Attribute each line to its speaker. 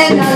Speaker 1: and I